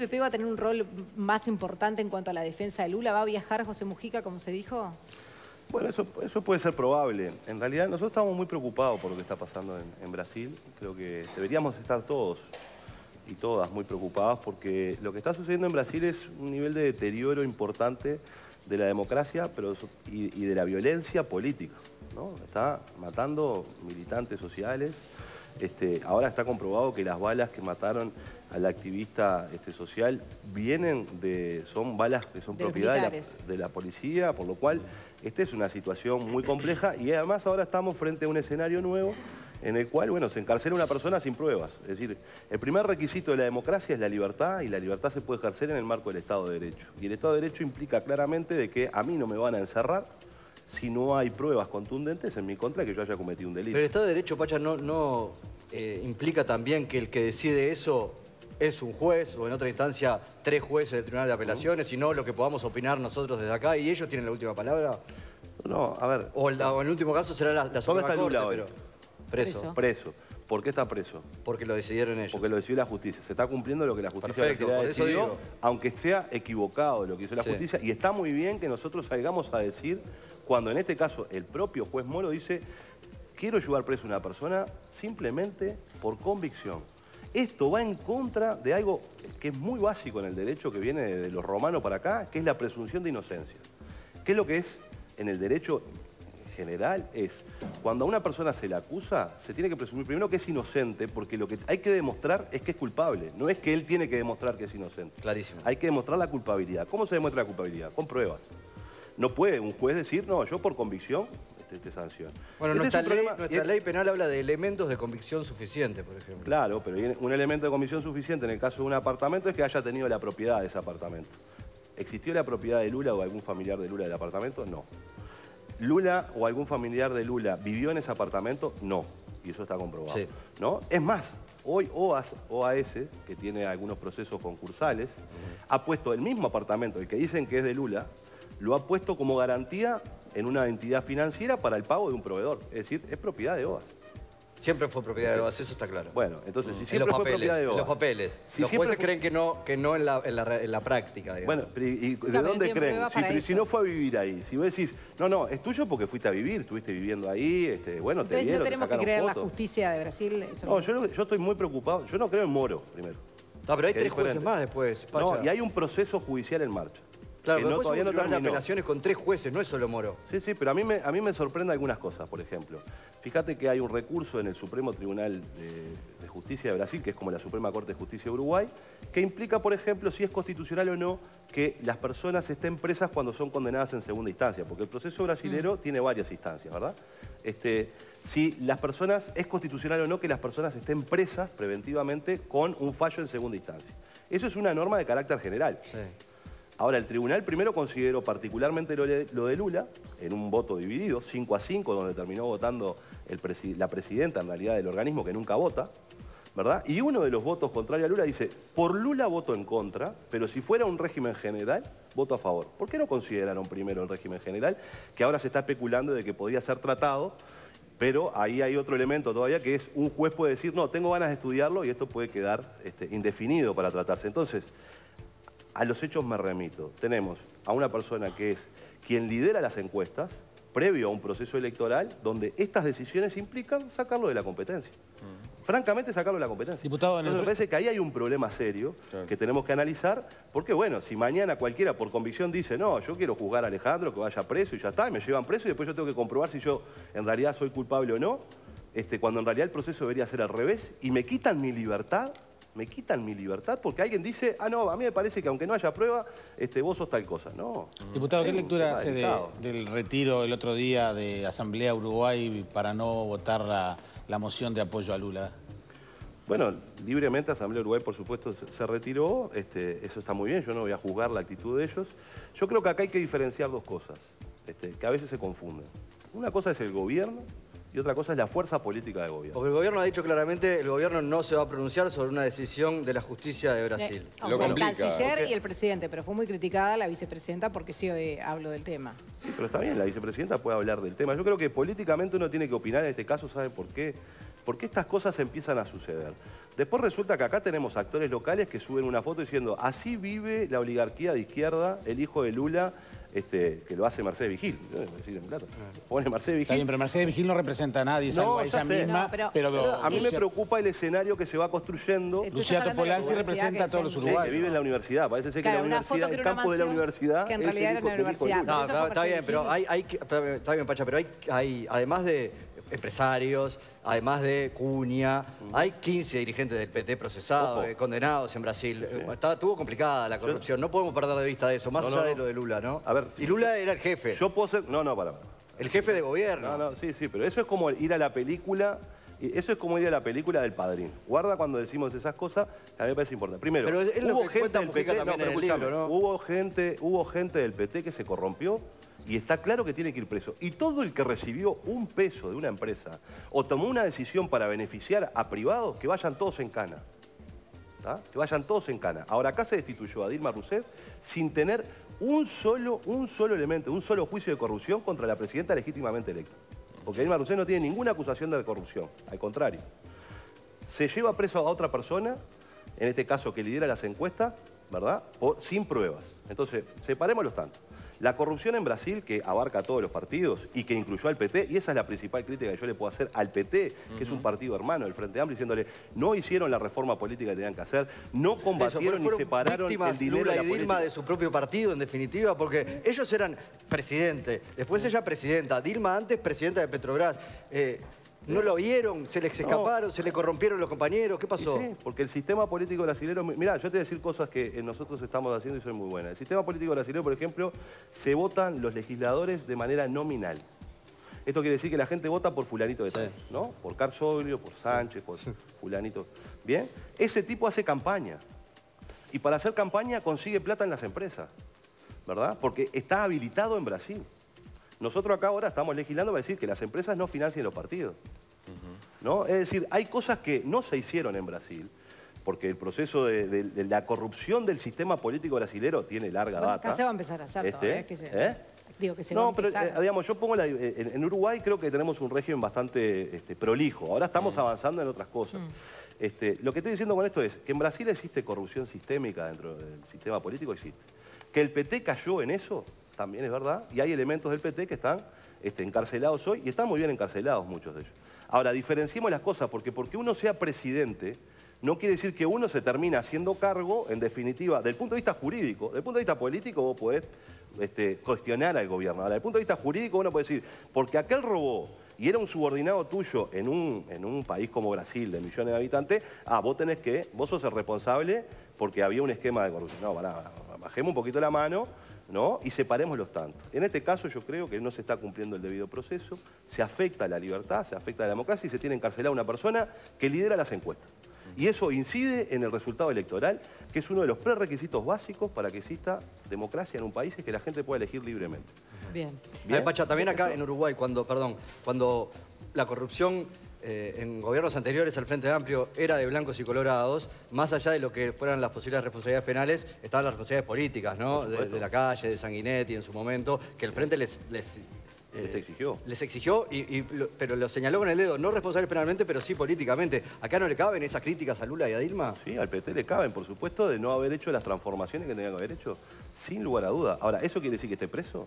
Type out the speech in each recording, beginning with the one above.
PP va a tener un rol más importante en cuanto a la defensa de Lula? ¿Va a viajar José Mujica, como se dijo? Bueno, eso, eso puede ser probable. En realidad nosotros estamos muy preocupados por lo que está pasando en, Brasil. Creo que deberíamos estar todos y todas muy preocupados porque lo que está sucediendo en Brasil es un nivel de deterioro importante de la democracia pero, y, y de la violencia política. ¿no? Está matando militantes sociales, este, ahora está comprobado que las balas que mataron al activista este, social vienen de, son balas que son propiedad de la, policía, por lo cual esta es una situación muy compleja y además ahora estamos frente a un escenario nuevo en el cual, bueno, se encarcela una persona sin pruebas. Es decir, el primer requisito de la democracia es la libertad y la libertad se puede ejercer en el marco del Estado de Derecho. Y el Estado de Derecho implica claramente de que a mí no me van a encerrar si no hay pruebas contundentes en mi contra que yo haya cometido un delito. Pero el Estado de Derecho, Pacha, no, no eh, implica también que el que decide eso es un juez o en otra instancia tres jueces del Tribunal de Apelaciones, y no lo que podamos opinar nosotros desde acá y ellos tienen la última palabra. No, a ver. O, en el último caso será la, la Suprema Corte, pero... Preso. Preso. ¿Por qué está preso? Porque lo decidieron ellos. Porque lo decidió la justicia. Se está cumpliendo lo que la justicia decidió, aunque sea equivocado lo que hizo la justicia. Y está muy bien que nosotros salgamos a decir, cuando en este caso el propio juez Moro dice, quiero llevar preso a una persona simplemente por convicción. Esto va en contra de algo que es muy básico en el derecho que viene de los romanos para acá, que es la presunción de inocencia. ¿Qué es lo que es en el derecho general? Es cuando a una persona se la acusa, se tiene que presumir primero que es inocente, porque lo que hay que demostrar es que es culpable. No es que él tiene que demostrar que es inocente. Clarísimo. Hay que demostrar la culpabilidad. ¿Cómo se demuestra la culpabilidad? Con pruebas. No puede un juez decir, no, yo por convicción este, sanción. Bueno, nuestra, ley, penal habla de elementos de convicción suficiente, por ejemplo. Claro, pero un elemento de convicción suficiente en el caso de un apartamento es que haya tenido la propiedad de ese apartamento. ¿Existió la propiedad de Lula o algún familiar de Lula del apartamento? No. ¿Lula o algún familiar de Lula vivió en ese apartamento? No. Y eso está comprobado. ¿no? Es más, hoy OAS, OAS, que tiene algunos procesos concursales, ha puesto el mismo apartamento, el que dicen que es de Lula, lo ha puesto como garantía en una entidad financiera para el pago de un proveedor. Es decir, es propiedad de OAS. Siempre fue propiedad de OAS, eso está claro. Bueno, entonces, si siempre fue propiedad de OAS... los papeles. Si los jueces creen que no, que no en, la, en, la, práctica, Bueno, ¿y de dónde creen? Si, si, no fue a vivir ahí, si vos decís, no, no, es tuyo porque fuiste a vivir, estuviste viviendo ahí, este, bueno, te vieron, no tenemos que creer la justicia de Brasil. no, yo, yo estoy muy preocupado. Yo no creo en Moro, primero. No, pero hay tres jueces más después, No, y hay un proceso judicial en marcha. Claro, pero no, todavía no de apelaciones con tres jueces, no es solo Moro. Sí, sí, pero a mí, me, a mí me sorprende algunas cosas, por ejemplo. Fíjate que hay un recurso en el Supremo Tribunal de, Justicia de Brasil, que es como la Suprema Corte de Justicia de Uruguay, que implica, por ejemplo, si es constitucional o no que las personas estén presas cuando son condenadas en segunda instancia, porque el proceso brasilero mm. tiene varias instancias, ¿verdad? Este, si las personas, es constitucional o no que las personas estén presas preventivamente con un fallo en segunda instancia. Eso es una norma de carácter general. Sí. Ahora, el tribunal primero consideró particularmente lo de, Lula, en un voto dividido, 5 a 5, donde terminó votando la presidenta, en realidad, del organismo que nunca vota, ¿verdad? Y uno de los votos contrarios a Lula dice, por Lula voto en contra, pero si fuera un régimen general, voto a favor. ¿Por qué no consideraron primero el régimen general? Que ahora se está especulando de que podría ser tratado, pero ahí hay otro elemento todavía que es un juez puede decir, no, tengo ganas de estudiarlo y esto puede quedar este, indefinido para tratarse. Entonces, a los hechos me remito. Tenemos a una persona que es quien lidera las encuestas, previo a un proceso electoral, donde estas decisiones implican sacarlo de la competencia. Francamente, sacarlo de la competencia. Diputado, Entonces, me parece que ahí hay un problema serio que tenemos que analizar, porque bueno, si mañana cualquiera por convicción dice, no, yo quiero juzgar a Alejandro, que vaya preso y ya está, y me llevan preso y después yo tengo que comprobar si yo en realidad soy culpable o no, este, cuando en realidad el proceso debería ser al revés, y me quitan mi libertad me quitan mi libertad porque alguien dice, ah, no, a mí me parece que aunque no haya prueba, este, vos sos tal cosa. No. Diputado, ¿qué lectura hace del retiro el otro día de Asamblea Uruguay para no votar la, moción de apoyo a Lula? Bueno, libremente Asamblea Uruguay, por supuesto, se, retiró. Este, eso está muy bien, yo no voy a juzgar la actitud de ellos. Yo creo que acá hay que diferenciar dos cosas, este, que a veces se confunden. Una cosa es el gobierno y otra cosa es la fuerza política de gobierno. Porque el gobierno ha dicho claramente, el gobierno no se va a pronunciar sobre una decisión de la justicia de Brasil. o sea, el canciller y el presidente, pero fue muy criticada la vicepresidenta porque sí eh, hablo del tema. Sí, pero está bien, la vicepresidenta puede hablar del tema. Yo creo que políticamente uno tiene que opinar en este caso, ¿sabe por qué? Porque estas cosas empiezan a suceder. Después resulta que acá tenemos actores locales que suben una foto diciendo así vive la oligarquía de izquierda, el hijo de Lula, este, que lo hace Mercedes Vigil. Pone Mercedes Vigil. Está bien, pero Mercedes Vigil no representa a nadie, es algo ella misma. pero, a mí me preocupa el escenario que se va construyendo. Luciano Polanski representa a todos los uruguayos. que vive en la universidad. Parece ser que la universidad, el campo de la universidad. Que en realidad era una universidad. No, está bien, pero hay, hay, está bien, Pacha, pero hay, hay además de empresarios, además de Cuña. Hay 15 dirigentes del PT procesados, eh, condenados en Brasil. Eh, estuvo complicada la corrupción. no podemos perder de vista eso, más allá de lo de Lula, ¿no? A ver, y Lula era el jefe. Yo puedo ser... No, no, para. El jefe de gobierno. No, no, sí, sí, pero eso es como ir a la película... Eso es como ir a la película del padrín. Guarda cuando decimos esas cosas, mí me parece importante. Primero, hubo gente del PT, hubo gente, hubo gente del PT que se corrompió y está claro que tiene que ir preso. Y todo el que recibió un peso de una empresa o tomó una decisión para beneficiar a privados, que vayan todos en cana. Que vayan todos en cana. Ahora, acá se destituyó a Dilma Rousseff sin tener un solo, un solo elemento, un solo juicio de corrupción contra la presidenta legítimamente electa. Porque Dilma Rousseff no tiene ninguna acusación de corrupción, al contrario. Se lleva preso a otra persona, en este caso que lidera las encuestas, ¿verdad? sin pruebas. Entonces, separémoslos tanto. La corrupción en Brasil, que abarca a todos los partidos y que incluyó al PT, y esa es la principal crítica que yo le puedo hacer al PT, que es un partido hermano del Frente Amplio, diciéndole, no hicieron la reforma política que tenían que hacer, no combatieron ni separaron el dinero Lula y Dilma de su propio partido, en definitiva, porque ellos eran presidente, después ella presidenta, Dilma antes presidenta de Petrobras. Eh, ¿No lo vieron? ¿Se les escaparon? ¿Se le corrompieron los compañeros? ¿Qué pasó? Sí, porque el sistema político brasileño... Mirá, yo te voy a decir cosas que eh, nosotros estamos haciendo y son muy buenas. El sistema político brasileño, por ejemplo, se votan los legisladores de manera nominal. Esto quiere decir que la gente vota por fulanito de tal, ¿no? Por Carsolio, por Sánchez, por fulanito. ¿Bien? Ese tipo hace campaña. Y para hacer campaña consigue plata en las empresas, ¿verdad? Porque está habilitado en Brasil. Nosotros acá ahora estamos legislando para decir que las empresas no financien los partidos. ¿no? Es decir, hay cosas que no se hicieron en Brasil, porque el proceso de, la corrupción del sistema político brasilero tiene larga data. Acá se va a empezar a hacer este, ¿eh? Que se, ¿eh? Digo que se no, va a pero eh, digamos, yo pongo la, en, Uruguay creo que tenemos un régimen bastante este, prolijo. Ahora estamos mm. avanzando en otras cosas. Mm. Este, lo que estoy diciendo con esto es que en Brasil existe corrupción sistémica dentro del sistema político, existe. Que el PT cayó en eso, también es verdad, y hay elementos del PT que están este, encarcelados hoy, y están muy bien encarcelados muchos de ellos. Ahora, diferenciemos las cosas, porque porque uno sea presidente, no quiere decir que uno se termine haciendo cargo, en definitiva, del punto de vista jurídico. Del punto de vista político vos podés este, cuestionar al gobierno. Ahora, del punto de vista jurídico uno puede decir, porque aquel robó y era un subordinado tuyo en un, en un país como Brasil, de millones de habitantes, ah, vos tenés que, vos sos el responsable porque había un esquema de corrupción. No, bajemos un poquito la mano, ¿no? y separemos los tantos. En este caso yo creo que no se está cumpliendo el debido proceso, se afecta la libertad, se afecta la democracia y se tiene encarcelada una persona que lidera las encuestas. Y eso incide en el resultado electoral, que es uno de los prerequisitos básicos para que exista democracia en un país y que la gente pueda elegir libremente. Bien. Bien, Pacha, también acá en Uruguay, cuando, perdón, cuando la corrupción eh, en gobiernos anteriores al Frente Amplio era de blancos y colorados, más allá de lo que fueran las posibles responsabilidades penales, estaban las responsabilidades políticas, ¿no? De, la calle, de Sanguinetti en su momento, que el Frente les... les eh, exigió. Les exigió, pero lo señaló con el dedo, no responsables penalmente, pero sí políticamente. ¿Acá no le caben esas críticas a Lula y a Dilma? Sí, al PT le caben, por supuesto, de no haber hecho las transformaciones que tenían que haber hecho, sin lugar a duda. Ahora, ¿eso quiere decir que esté preso?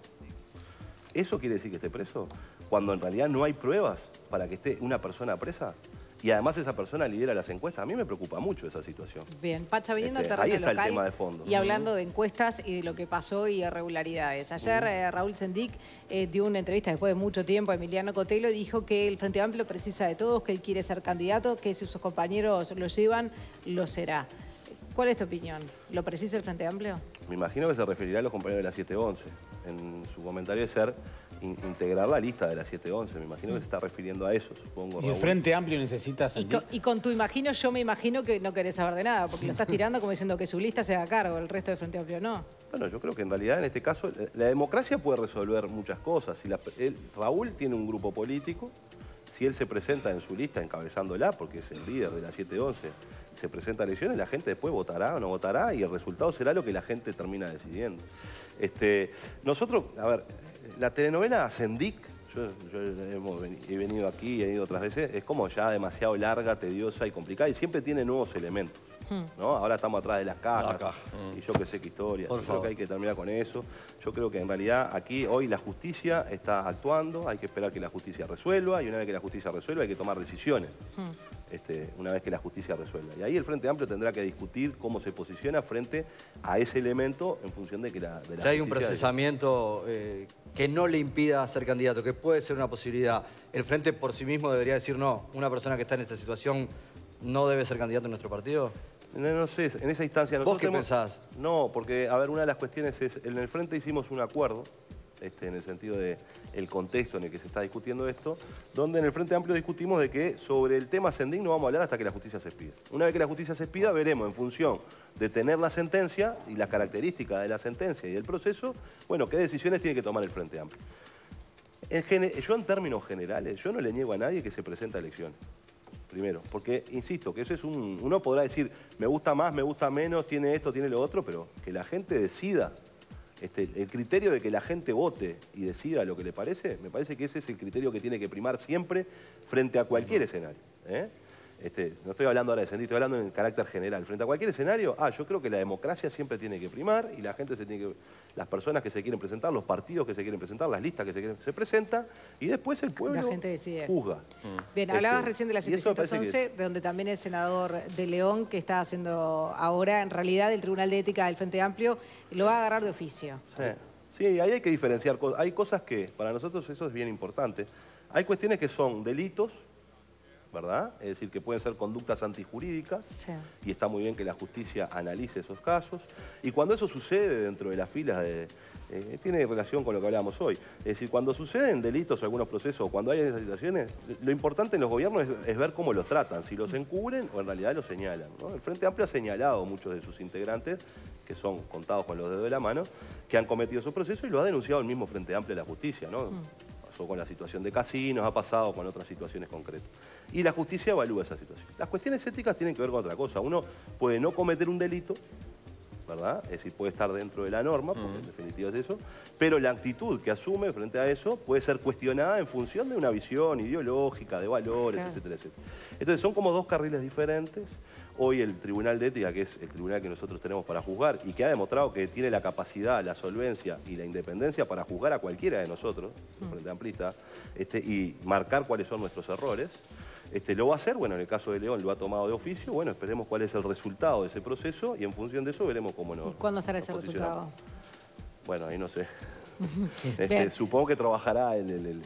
¿Eso quiere decir que esté preso? Cuando en realidad no hay pruebas para que esté una persona presa. Y además esa persona lidera las encuestas. A mí me preocupa mucho esa situación. Bien, Pacha, viniendo este, terreno Ahí está el tema de fondo. Y hablando de encuestas y de lo que pasó y irregularidades. Ayer eh, Raúl Sendic eh, dio una entrevista después de mucho tiempo a Emiliano Cotelo y dijo que el Frente Amplio precisa de todos, que él quiere ser candidato, que si sus compañeros lo llevan, lo será. ¿Cuál es tu opinión? ¿Lo precisa el Frente Amplio? Me imagino que se referirá a los compañeros de la 711. En su comentario de ser integrar la lista de la 711. Me imagino que se está refiriendo a eso, supongo. ¿Y el Frente Amplio necesita y con, tu imagino, yo me imagino que no querés saber de nada, porque lo estás tirando como diciendo que su lista se haga cargo, el resto del Frente Amplio no. Bueno, yo creo que en realidad en este caso la democracia puede resolver muchas cosas. Si Raúl tiene un grupo político, si él se presenta en su lista encabezándola, porque es el líder de la 711, se presenta a elecciones, la gente después votará o no votará y el resultado será lo que la gente termina decidiendo. Este, nosotros, a ver, la telenovela Sendic, yo, he venido aquí, he ido otras veces, es como ya demasiado larga, tediosa y complicada y siempre tiene nuevos elementos. ¿No? Ahora estamos atrás de las cajas y yo que sé qué historia. yo creo que hay que terminar con eso. Yo creo que en realidad aquí hoy la justicia está actuando, hay que esperar que la justicia resuelva y una vez que la justicia resuelva hay que tomar decisiones. Este, una vez que la justicia resuelva. Y ahí el Frente Amplio tendrá que discutir cómo se posiciona frente a ese elemento en función de que la, de Si hay un procesamiento eh, que no le impida ser candidato, que puede ser una posibilidad, ¿el Frente por sí mismo debería decir no, una persona que está en esta situación no debe ser candidato en nuestro partido? No, sé, en esa instancia... ¿Vos qué pensás? No, porque, a ver, una de las cuestiones es, en el Frente hicimos un acuerdo, este, en el sentido de el contexto en el que se está discutiendo esto, donde en el Frente Amplio discutimos de que sobre el tema Sending no vamos a hablar hasta que la justicia se expida. Una vez que la justicia se expida, veremos en función de tener la sentencia y las características de la sentencia y del proceso, bueno, qué decisiones tiene que tomar el Frente Amplio. yo en términos generales, yo no le niego a nadie que se presente a elecciones primero. Porque, insisto, que eso es un... Uno podrá decir, me gusta más, me gusta menos, tiene esto, tiene lo otro, pero que la gente decida. Este, el criterio de que la gente vote y decida lo que le parece, me parece que ese es el criterio que tiene que primar siempre frente a cualquier escenario. ¿eh? Este, no estoy hablando ahora de sentido, estoy hablando en carácter general. Frente a cualquier escenario, ah, yo creo que la democracia siempre tiene que primar y la gente se tiene que, las personas que se quieren presentar, los partidos que se quieren presentar, las listas que se quieren, se presentan y después el pueblo juzga. Bien, hablabas este, recién de la 711, de donde también el senador de León, que está haciendo ahora, en realidad el Tribunal de Ética del Frente Amplio, lo va a agarrar de oficio. Sí. Sí, ahí hay que diferenciar. Hay cosas que, para nosotros eso es bien importante. Hay cuestiones que son delitos ¿verdad? Es decir, que pueden ser conductas antijurídicas y está muy bien que la justicia analice esos casos. Y cuando eso sucede dentro de las filas de... Eh, tiene relación con lo que hablábamos hoy. Es decir, cuando suceden delitos o algunos procesos, o cuando hay esas situaciones, lo importante en los gobiernos es, ver cómo los tratan, si los encubren o en realidad los señalan. El Frente Amplio ha señalado a muchos de sus integrantes, que son contados con los dedos de la mano, que han cometido esos procesos y lo ha denunciado el mismo Frente Amplio de la Justicia. ¿no? Mm pasó con la situación de casinos, ha pasado con otras situaciones concretas. Y la justicia evalúa esa situación. Las cuestiones éticas tienen que ver con otra cosa. Uno puede no cometer un delito, ¿verdad? Es decir, puede estar dentro de la norma, porque en definitiva es eso, pero la actitud que asume frente a eso puede ser cuestionada en función de una visión ideológica, de valores, etcétera, etcétera. Entonces son como dos carriles diferentes. Hoy el Tribunal de Ética, que es el tribunal que nosotros tenemos para juzgar y que ha demostrado que tiene la capacidad, la solvencia y la independencia para juzgar a cualquiera de nosotros, el Frente Amplista, este, y marcar cuáles son nuestros errores, este, lo va a hacer, bueno, en el caso de León lo ha tomado de oficio, bueno, esperemos cuál es el resultado de ese proceso y en función de eso veremos cómo nos ¿Y cuándo estará ese resultado? Bueno, ahí no sé. Este, supongo que trabajará en el,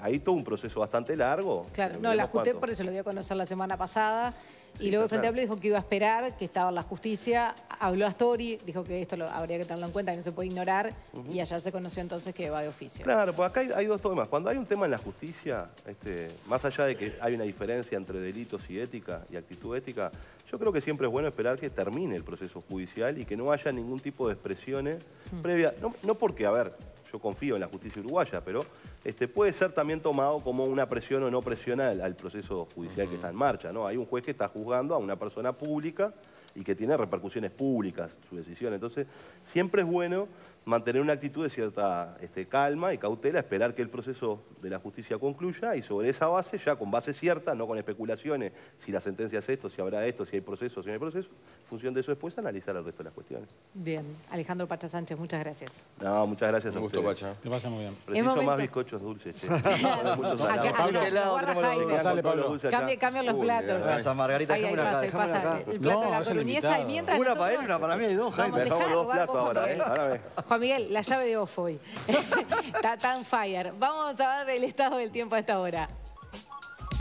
Ahí todo un proceso bastante largo. Claro, no, la JUTEP por eso lo dio a conocer la semana pasada y luego Frente Amplio dijo que iba a esperar, que estaba la justicia, habló a Astori, dijo que esto lo, habría que tenerlo en cuenta, que no se puede ignorar, y ayer se conoció entonces que va de oficio. Claro, pues acá hay, dos temas. Cuando hay un tema en la justicia, este, más allá de que hay una diferencia entre delitos y ética y actitud ética, yo creo que siempre es bueno esperar que termine el proceso judicial y que no haya ningún tipo de expresiones previas. No, no porque, a ver, yo confío en la justicia uruguaya, pero este, puede ser también tomado como una presión o no presión al, proceso judicial que está en marcha. ¿no? Hay un juez que está juzgando a una persona pública y que tiene repercusiones públicas su decisión. Entonces, siempre es bueno mantener una actitud de cierta este, calma y cautela, esperar que el proceso de la justicia concluya y sobre esa base, ya con base cierta, no con especulaciones, si la sentencia es esto, si habrá esto, si hay proceso, si no hay proceso, en función de eso después analizar el resto de las cuestiones. Bien. Alejandro Pacha Sánchez, muchas gracias. No, muchas gracias a gusto, Pacha. Te pasa muy bien. Preciso más bizcochos dulces, che. Cambia los platos. Gracias, Margarita, ahí, ahí pasa, pasa. El plato de la coloniesa y mientras Una para él, una para mí, dos, Jaime. Dejamos dos platos ahora, ¿eh? Juan Miguel, la llave de off hoy. Está tan fire. Vamos a ver el estado del tiempo a esta hora.